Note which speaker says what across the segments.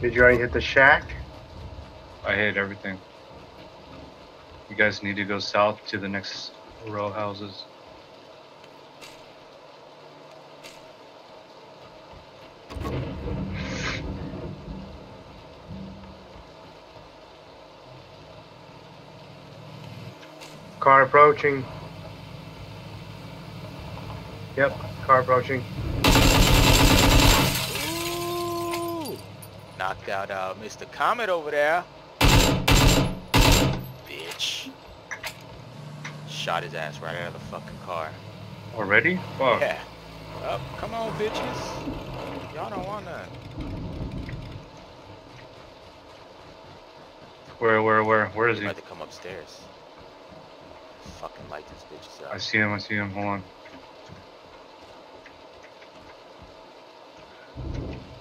Speaker 1: Did you already hit the shack?
Speaker 2: I hit everything. You guys need to go south to the next row houses.
Speaker 1: Car approaching. Yep, car approaching.
Speaker 3: Knocked out uh, Mr. Comet over there. Bitch. Shot his ass right out of the fucking car.
Speaker 2: Already? Fuck.
Speaker 3: Yeah. Up, come on, bitches. Y'all don't want none.
Speaker 2: Where, where, where? Where is he?
Speaker 3: About to come upstairs. Fucking light this bitch
Speaker 2: I see him, I see him. Hold on.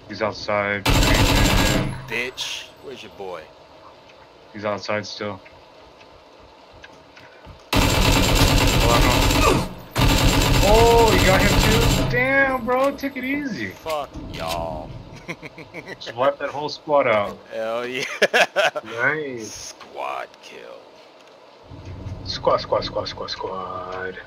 Speaker 2: He's outside.
Speaker 3: Bitch, where's your boy?
Speaker 2: He's outside still. Oh, you got him too? Damn, bro, take it easy.
Speaker 3: Fuck y'all.
Speaker 2: Just wipe that whole squad out.
Speaker 3: Hell yeah.
Speaker 1: Nice.
Speaker 3: Squad kill.
Speaker 1: Squad, squad, squad, squad, squad.